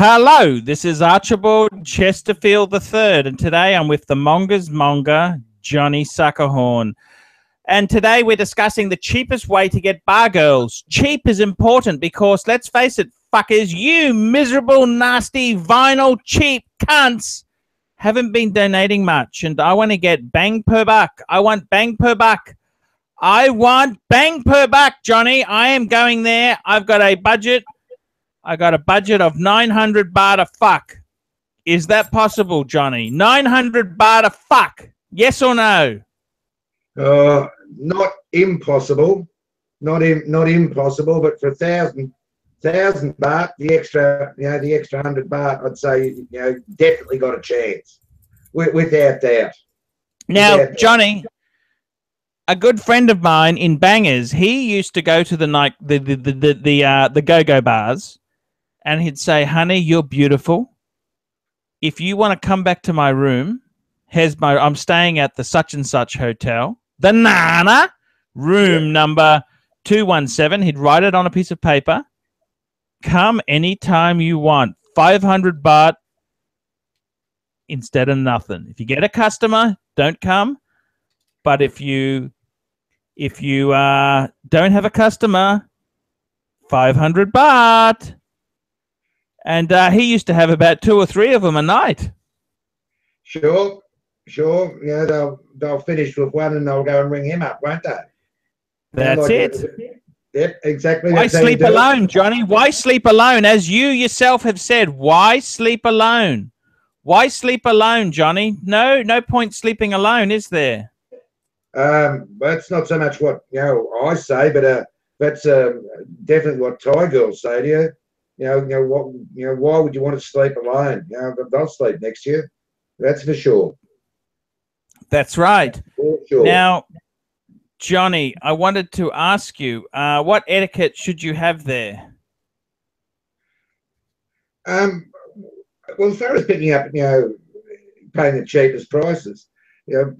Hello, this is Archibald Chesterfield III, and today I'm with the Monger's Monger, Johnny Suckerhorn. And today we're discussing the cheapest way to get bar girls. Cheap is important because, let's face it, fuckers, you miserable, nasty, vinyl, cheap cunts haven't been donating much, and I want to get bang per buck. I want bang per buck. I want bang per buck, Johnny. I am going there. I've got a budget I got a budget of 900 baht a fuck. Is that possible, Johnny? 900 baht a fuck. Yes or no? Uh, not impossible. Not in, not impossible, but for a thousand thousand baht, the extra, you know, the extra hundred baht, I'd say, you know, definitely got a chance, without doubt. Now, without Johnny, doubt. a good friend of mine in Bangers, he used to go to the night, the the the the, the uh, the go go bars, and he'd say, "Honey, you're beautiful. If you want to come back to my room, here's my. I'm staying at the such and such hotel, the Nana, room yeah. number two one seven. He'd write it on a piece of paper. Come anytime you want. Five hundred baht instead of nothing. If you get a customer, don't come. But if you if you uh, don't have a customer, 500 baht and uh, he used to have about two or three of them a night. Sure, sure. Yeah, they'll they'll finish with one and they'll go and ring him up, won't they? That's like, it. Yep, exactly. Why sleep alone, it. Johnny? Why sleep alone? As you yourself have said, why sleep alone? Why sleep alone, Johnny? No, no point sleeping alone, is there? Um, that's not so much what you know I say, but uh, that's uh, definitely what Thai girls say to you you know, you know what, you know, why would you want to sleep alone? You know, they'll sleep next year. That's for sure. That's right. Sure. Now, Johnny, I wanted to ask you, uh, what etiquette should you have there? Um, well, as far as picking up, you know, paying the cheapest prices, you know,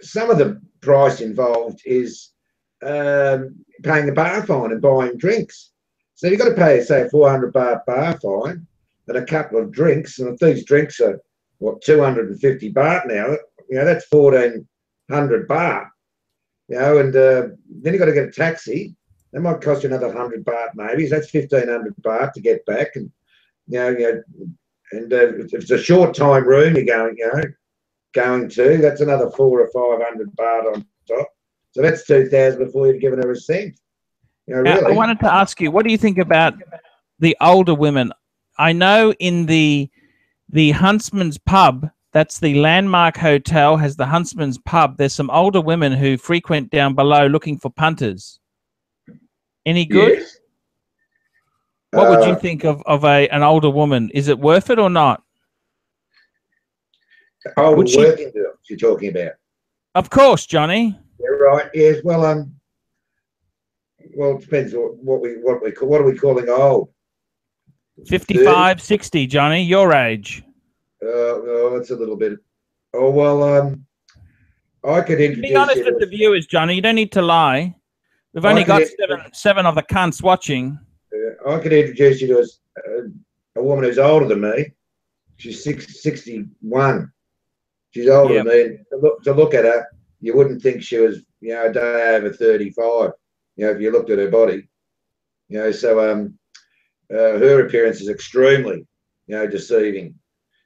some of the price involved is um, paying a bar fine and buying drinks. So you've got to pay, say, a 400 baht bar fine and a couple of drinks. And if these drinks are, what, 250 baht now, you know, that's 1400 baht. You know, and uh, then you've got to get a taxi. That might cost you another 100 baht, maybe. So that's 1500 baht to get back. And, you know, you know and uh, if it's a short time room you're going, you know, going to, that's another four or 500 baht on top. So that's 2000 before you've given her a cent. Yeah, really. I wanted to ask you, what do you think about the older women? I know in the the Huntsman's Pub, that's the Landmark Hotel, has the Huntsman's Pub. There's some older women who frequent down below looking for punters. Any good? Yes. What uh, would you uh, think of, of a an older woman? Is it worth it or not? Older working girls you're talking about. Of course, Johnny. Yeah, right. Yes. Well, um, well, it depends what, we what we what are we calling old? 55, 60, Johnny, your age. Uh, oh, that's a little bit. Oh well, um, I could introduce. Be honest with the viewers, Johnny. You don't need to lie. We've only got seven seven of the cunts watching. Uh, I could introduce you to a, a, woman who's older than me. She's six, 61. She's older yep. than me. To look, to look at her, you wouldn't think she was, you know, a day over 35 you know, if you looked at her body, you know, so um, uh, her appearance is extremely, you know, deceiving,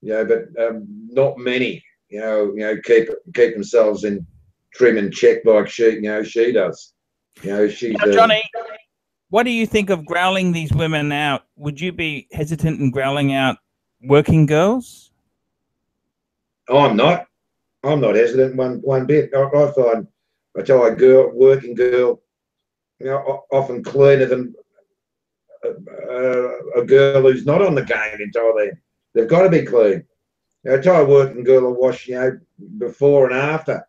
you know, but um, not many, you know, you know, keep keep themselves in trim and check like she, you know, she does. You know, she's now, Johnny. Uh, what do you think of growling these women out? Would you be hesitant in growling out working girls? I'm not. I'm not hesitant one one bit. I, I find a girl, working girl, you know, often cleaner than a, a, girl who's not on the game Thailand. They've got to be clean. You know, a Thai working girl will wash, you know, before and after.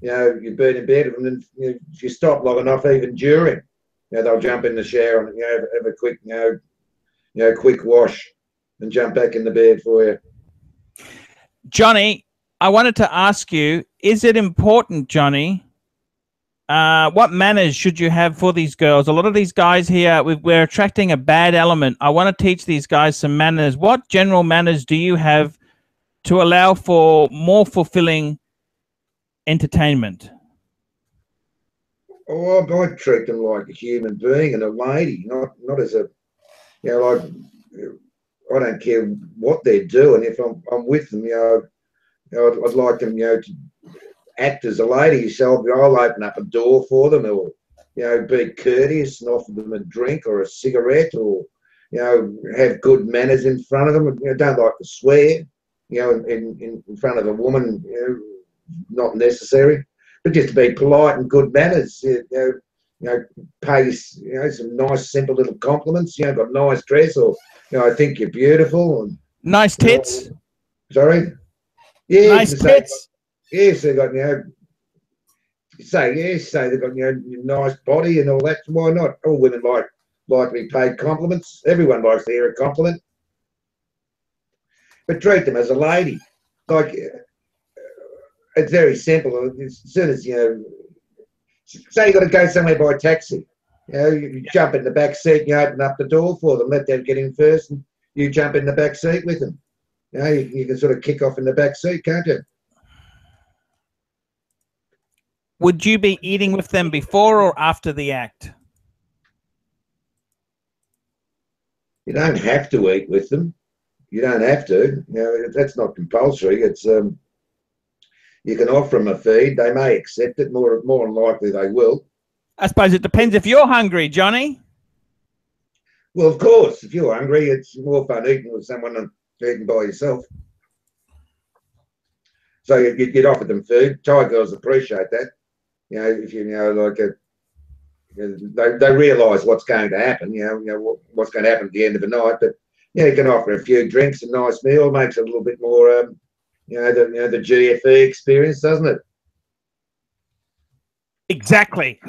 You know, you've been in bed and you know, you stop long enough, even during, you know, they'll jump in the shower and you know have a quick, you know, you know, quick wash and jump back in the bed for you. Johnny, I wanted to ask you: Is it important, Johnny, uh, what manners should you have for these girls? A lot of these guys here, we- we're attracting a bad element. I want to teach these guys some manners. What general manners do you have to allow for more fulfilling entertainment? Oh, I I treat them like a human being and a lady, not not as a, you know, like I don't care what they're doing. If I'm, I'm with them, you know, you know I'd, I'd like them, you know, to act as a lady. yourself. I'll, open up a door for them, or you know, be courteous and offer them a drink or a cigarette, or you know, have good manners in front of them. You know, don't like to swear, you know, in, in, in front of a woman, you know, not necessary but just to be polite and good manners. You know, you know, pay you know some nice, simple little compliments. You know, got nice dress, or you know, I think you're beautiful. And Nice you know, tits. sorry. Yeah. nice tits. Yes, they've got you know. Say yes, say they've got you know nice body and all that. Why not? All women like like to be paid compliments. Everyone likes to hear a compliment. But treat them as a lady. Like uh, it's very simple. As soon as you know, say you got to go somewhere by taxi, you know, you, you jump in the back seat and you open up the door for them. Let them get in first, and you jump in the back seat with them. You know, you, you can sort of kick off in the back seat, can't you? Would you be eating with them before or after the act? You don't have to eat with them. You don't have to. You know, that's not compulsory. It's um, you can offer them a feed. They may accept it. More more than likely, they will. I suppose it depends if you're hungry, Johnny. Well, of course, if you're hungry, it's more fun eating with someone than eating by yourself. So you- you'd, you'd offer them food. Thai girls appreciate that. You know, if you, you know, like a, you know, they, they realise what's going to happen. You know, you know what, what's going to happen at the end of the night. But yeah, you can offer a few drinks, a nice meal, makes it a little bit more, um, you know, the you know the GFE experience, doesn't it? Exactly.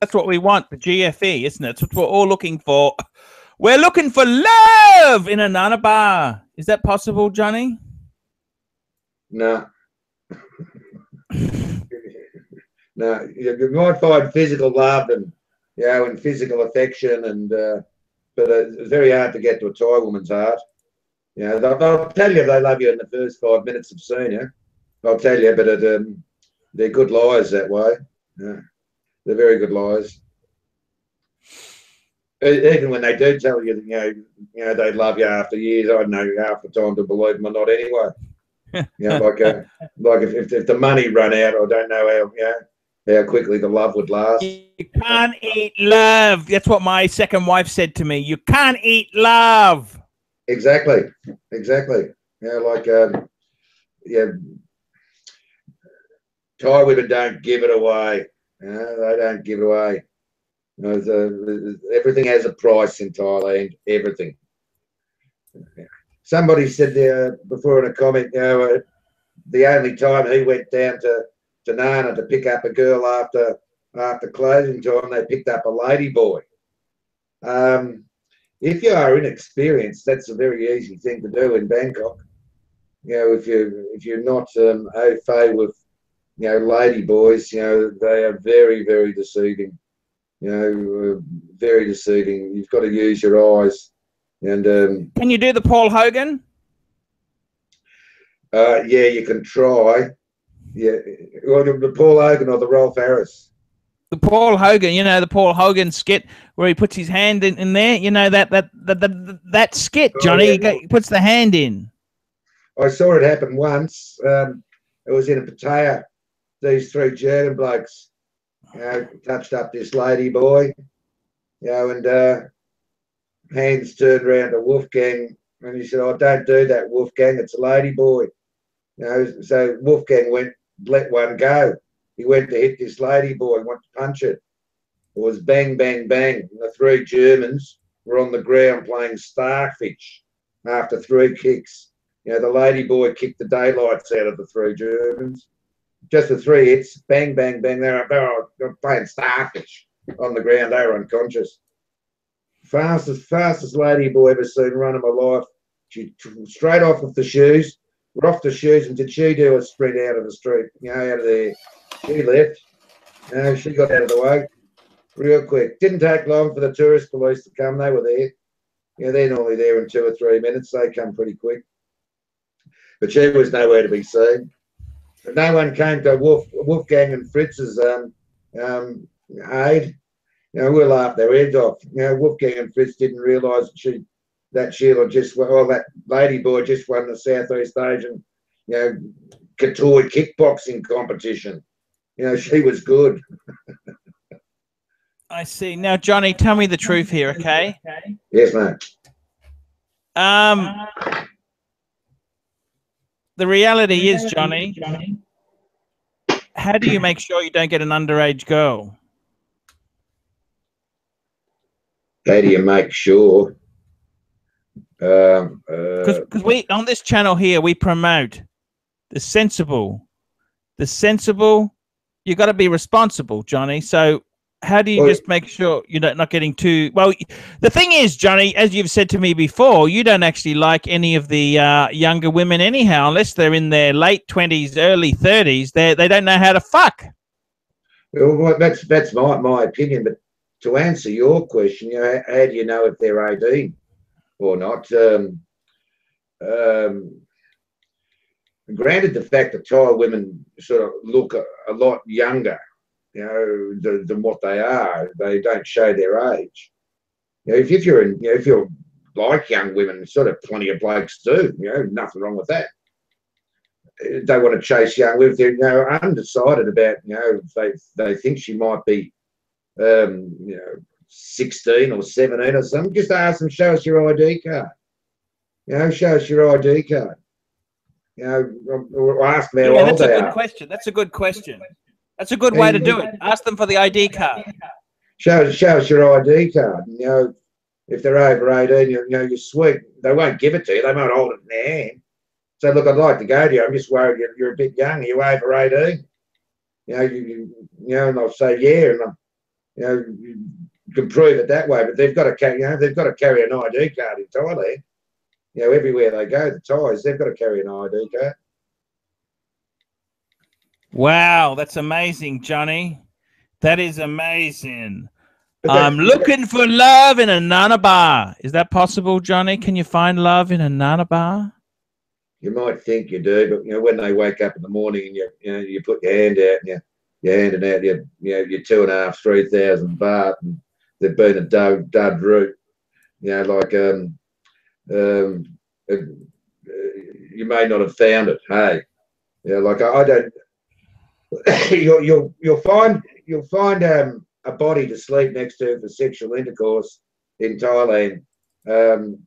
That's what we want, the GFE, isn't it? That's what we're all looking for. We're looking for love in a Nana bar. Is that possible, Johnny? No. no, you, you might find physical love and you know and physical affection and uh, but it's very hard to get to a Thai woman's heart. You know, they'll, they'll tell you they love you in the first five minutes of seeing you. I'll tell you, but it, um, they're good liars that way. Yeah. They're very good liars. Even when they do tell you, that, you know, you know they love you after years, I know half the time to believe them or not anyway. you know, like uh, like if, if, if the money run out, I don't know how you know, how quickly the love would last. You can't eat love. That's what my second wife said to me. You can't eat love. Exactly, exactly. You know, like um, yeah, Thai women don't give it away. You know, they don't give it away. You know, the, everything has a price in Thailand. Everything. Somebody said there before in a comment, you know, uh, the only time he went down to, to to pick up a girl after after closing time, they picked up a lady boy. Um, if you are inexperienced, that's a very easy thing to do in Bangkok. You know, if you if you're not um, au fait with you know lady boys, you know they are very very deceiving. You know, uh, very deceiving. You've got to use your eyes. And um, Can you do the Paul Hogan? uh, yeah, you can try. Yeah, the, the Paul Hogan or the Rolf Harris. The Paul Hogan, you know, the Paul Hogan skit where he puts his hand in, in there. You know that that that that, that skit, Oh, Johnny. yeah. He puts the hand in. I saw it happen once. Um, it was in a Pattaya. These three German blokes, you know, touched up this lady boy, you know, and uh, hands turned around to Wolfgang, and he said, "Oh, don't do that, Wolfgang. It's a lady boy." You know, so Wolfgang went, let one go. He went to hit this lady boy, went to punch it. It was bang, bang, bang. And the three Germans were on the ground playing starfish after three kicks. You know, the lady boy kicked the daylights out of the three Germans. Just the three hits, bang, bang, bang. They were, they were- playing starfish on the ground. They were unconscious. Fastest, fastest lady boy ever seen run in my life. She straight off with the shoes. We're off the shoes, and did she do a sprint out of the street? You know, out of there. She left. You know, she got out of the way real quick. Didn't take long for the tourist police to come. They were there. Yeah, they're normally there in two or three minutes. They come pretty quick. But she was nowhere to be seen. No one came to Wolf, Wolfgang and Fritz's um, um, aid. You know, we laughed their heads off. You know, Wolfgang and Fritz didn't realise that she, that Sheila just, well, that lady boy just won the Southeast Asian, you know, couture kickboxing competition. You know, she was good. I see. Now, Johnny, tell me the truth here, okay? Yes, mate. Um, the reality is, Johnny, how do you make sure you don't get an underage girl? How do you make sure? Um, uh, Because we on this channel here we promote the sensible, the sensible. You've got to be responsible, Johnny. So how do you Well- just make sure you're not, not getting too well? The thing is, Johnny, as you've said to me before, you don't actually like any of the uh, younger women anyhow, unless they're in their late twenties, early thirties. They they don't know how to fuck. well, that's that's my, my opinion. But to answer your question, you know, how, do you know if they're 18 or not? Um, um, granted, the fact that Thai women sort of look a, a lot younger, you know, than, than what they are, they don't show their age. You know, if, if you're in, you know, if you're like young women, sort of plenty of blokes do. You know, nothing wrong with that. They want to chase young women. They're you know, undecided about, you know, they they think she might be, um, you know, 16 or 17 or something. Just ask them, show us your ID card. You know, show us your ID card. You know, or or ask them how Yeah, old that's a good are. question. That's a good question. That's a good way to do it. Ask them for the ID card. show show us your ID card. You know, if they're over 18, you, you know, you're sweet. They won't give it to you. They won't hold it in their hand. So look, I'd like to go to you. I'm just worried you're, you're a bit young. Are you over 18? You know, you, you, you know, and I'll say yeah, and I'm, you know, you can prove it that way. But they've got to carry, you know, they've got to carry an ID card in Thailand. You know, everywhere they go, the Thais, they've got to carry an ID card. Wow, that's amazing, Johnny. That is amazing. I'm looking for love in a nana bar. Is that possible, Johnny? Can you find love in a nana bar? You might think you do, but you know when they wake up in the morning and you you know you put your hand out and you you're handing out your you know your two and a half three thousand baht and they've been a dud, dud route, you know like um um uh, you may not have found it. Hey, know like I, I don't. you'll you'll you'll find you'll find um a body to sleep next to for sexual intercourse in Thailand. Um,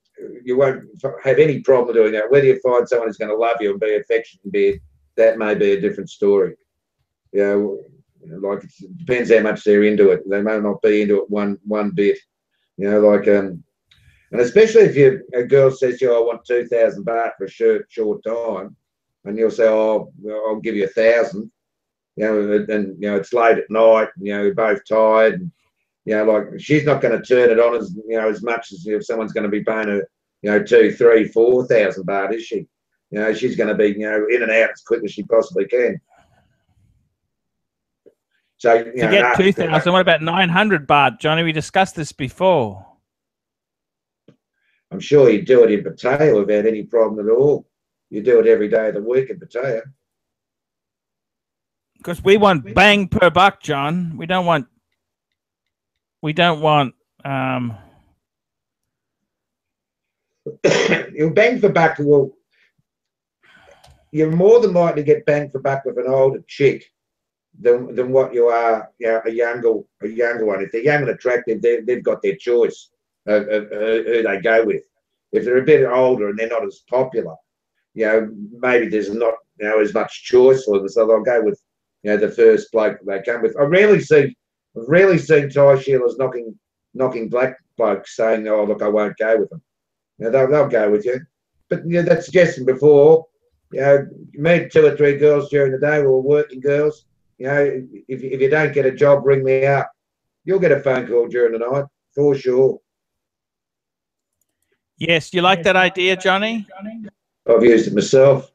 you won't have any problem doing that. Whether you find someone who's going to love you and be affectionate and be that may be a different story. You know, you know, like it depends how much they're into it. They may not be into it one one bit. You know, like um, and especially if you a girl says to you, "I want two thousand baht for a short short time," and you'll say, "Oh, well, I'll give you a thousand. You know, and, and you know it's late at night. You know, you're both tired. And, you know, like she's not going to turn it on as you know as much as if someone's going to be paying her, you know, two, three, four thousand baht, is she? You know, she's going to be you know in and out as quick as she possibly can. So you To know, get after- 2,000, what about 900 baht, Johnny? We discussed this before. I'm sure you do it in Pattaya without any problem at all. You do it every day of the week in Pattaya. Because we want bang per buck, John. We don't want. We don't want. Um, You'll bang for buck. Well, you're more than likely to get bang for buck with an older chick than, than what you are, know, a younger a younger one. If they're young and attractive, they, they've got their choice of, of, of who they go with. If they're a bit older and they're not as popular, you know, maybe there's not you know as much choice for them, so they'll go with you know the first bloke they come with. I rarely see, I've rarely seen Thai Sheilas knocking knocking black blokes saying, "Oh, look, I won't go with them." You know, they'll, they'll go with you. But you know, that suggestion before, you know, meet two or three girls during the day who or working girls. You know, if, if you don't get a job, ring me up. You'll get a phone call during the night for sure. yes, you like that idea, Johnny? I've used it myself.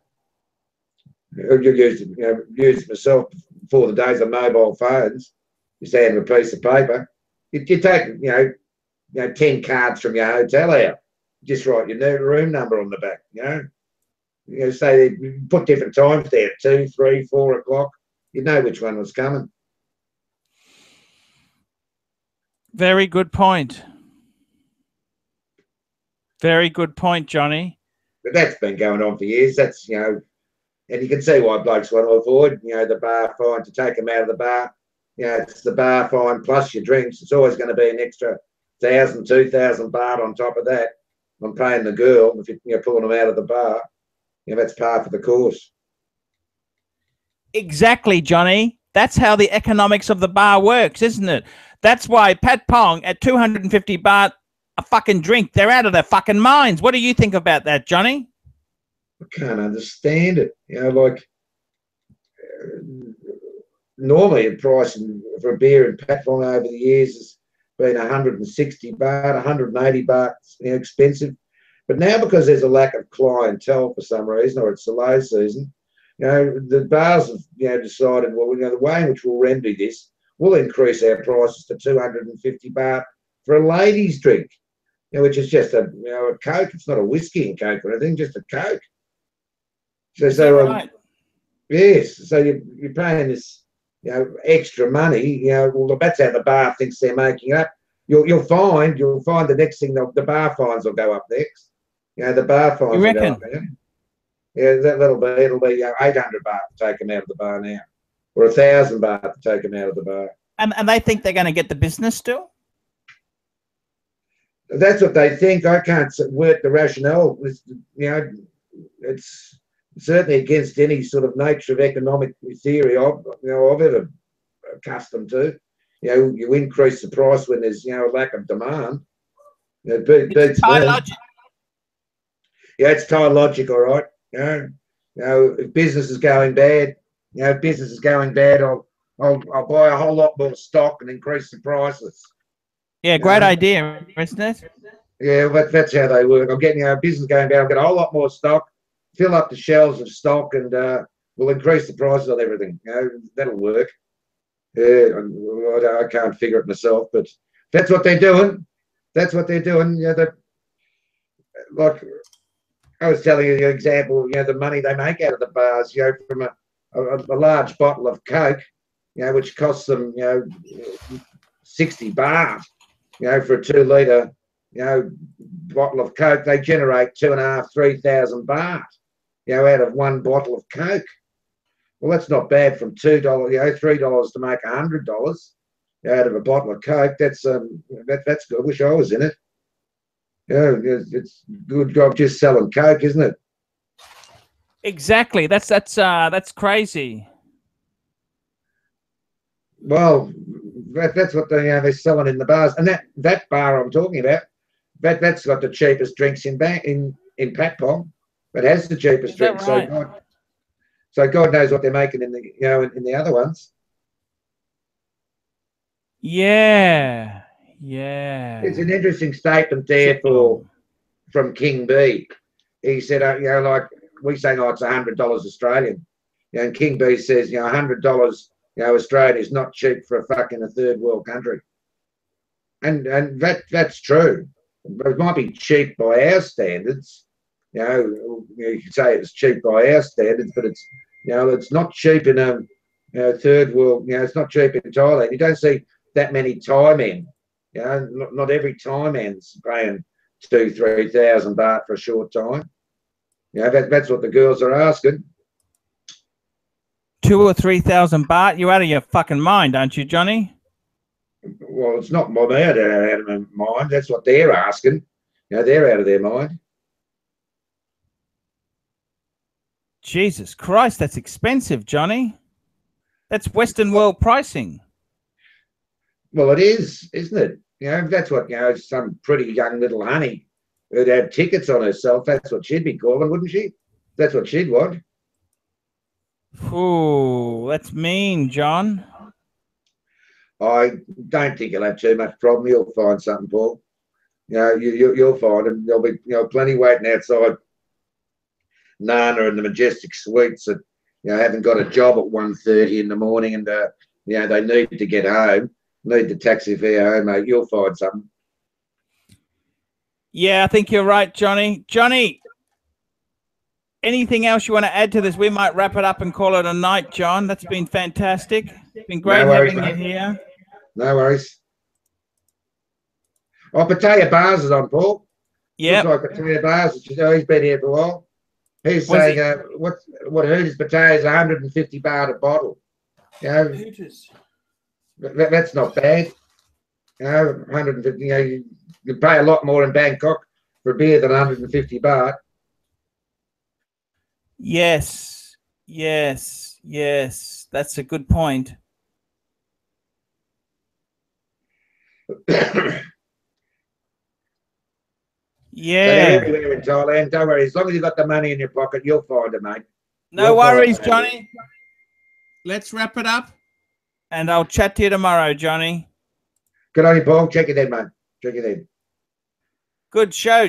I've used it, you know, used it myself before the days of mobile phones, you stand with a piece of paper. You, you take, you know, you know, ten cards from your hotel out. Just write your room number on the back. You know, you know, say put different times there, two, three, four o'clock. You know which one was coming. Very good point. Very good point, Johnny. But that's been going on for years. That's you know, and you can see why blokes want to avoid you know the bar fine to take them out of the bar. You know, it's the bar fine plus your drinks. It's always going to be an extra thousand, two thousand baht on top of that. I'm paying the girl if you're pulling them out of the bar. You know, that's par for the course. Exactly, Johnny. That's how the economics of the bar works, isn't it? That's why Patpong at 250 baht a fucking drink. They're out of their fucking minds. What do you think about that, Johnny? I can't understand it. You know, like uh, normally the price for a beer in Patpong over the years has been 160 baht, 180 baht, you know, expensive. But now because there's a lack of clientele for some reason, or it's the low season, you know, the bars have you know decided, well, you know, the way in which we'll remedy this, we'll increase our prices to 250 baht for a ladies' drink, you know, which is just a you know a coke. It's not a whiskey and coke or anything, just a coke. So, so um, right. yes, so you, you're paying this, you know, extra money. You know, well, that's how the bar thinks they're making up. You'll you'll find you'll find the next thing the bar fines will go up next. You know, the bar fines. You reckon? Yeah, that, that'll be it'll be eight hundred baht to take them out of the bar now, or a thousand baht to take them out of the bar. And and they think they're going to get the business still. That's what they think. I can't work the rationale. It's, you know, it's certainly against any sort of nature of economic theory I've you know I've ever accustomed to. You know, you increase the price when there's you know a lack of demand. You know, beat, beats logic. Yeah, it's Thai logic, all right. You know, you know, if business is going bad, you know, if business is going bad, I'll, I'll, I'll buy a whole lot more stock and increase the prices. Yeah, great idea, isn't it? Yeah, but that's how they work. I'm getting our business going bad. I'll get a whole lot more stock, fill up the shelves of stock, and uh, we'll increase the prices on everything. You know, that'll work. Yeah, I, I can't figure it myself, but that's what they're doing. That's what they're doing. Yeah, that like I was telling you the example, you know, the money they make out of the bars, you know, from a, a, a large bottle of Coke, you know, which costs them, you know, 60 baht, you know, for a two litre, you know, bottle of Coke, they generate two and a half, three thousand baht, you know, out of one bottle of Coke. Well, that's not bad from two dollars, you know, three dollars to make a hundred dollars out of a bottle of Coke. That's um, that, that's good. I wish I was in it. Yeah, it's good job just selling coke, isn't it? Exactly. That's that's uh that's crazy. Well, that, that's what they, you know, they're selling in the bars, and that that bar I'm talking about, that that's got the cheapest drinks in back in in Patpong. but has the cheapest drinks. Right? So God, so God knows what they're making in the you know in, in the other ones. Yeah, yeah. It's an interesting statement there for from King B. He said, uh, you know, like we say, oh, it's a hundred dollars Australian. You know, and King B says, you know, a hundred dollars, you know, Australia is not cheap for a fucking a third world country. And and that that's true. But it might be cheap by our standards. You know, you could say it's cheap by our standards, but it's you know, it's not cheap in a you know, third world. You know, it's not cheap in Thailand. You don't see that many Thai men you know, not, not every time ends paying two, three thousand baht for a short time. You know, that, that's what the girls are asking. Two or three thousand baht? You're out of your fucking mind, aren't you, Johnny? Well, it's not my out of my mind. That's what they're asking. You know, they're out of their mind. Jesus Christ, that's expensive, Johnny. That's Western world pricing. Well, it is, isn't it? You know, that's what, you know, some pretty young little honey who'd have tickets on herself, that's what she'd be calling, wouldn't she? That's what she'd want. Ooh, that's mean, John. I don't think you'll have too much problem. You'll find something, Paul. You know, you, you, you'll find them. There'll be, you know, plenty waiting outside Nana and the Majestic Suites that you know, haven't got a job at 1.30 in the morning and, uh, you know, they need to get home, need the taxi fare home, mate, you'll find something. Yeah, I think you're right, Johnny. Johnny, anything else you want to add to this? We might wrap it up and call it a night, John. That's been fantastic. It's been great No worries, having mate. you here. No worries. Oh, Pattaya Bars is on, Paul. Yeah. Looks like Pattaya Bars, which is, oh, he's been here for a while. He's Was saying, uh, what, what I heard is Pattaya is 150 baht a bottle. You know, that, that's not bad. You know, 150, you know, you, you pay a lot more in Bangkok for a beer than 150 baht. Yes. Yes. Yes. That's a good point. Yeah. everywhere in Thailand. Don't worry. As long as you've got the money in your pocket, you'll find it, mate. No You'll worries. Johnny. Let's wrap it up. And I'll chat to you tomorrow, Johnny. Good on you, Paul. Check it in, mate. Check it in. Good show.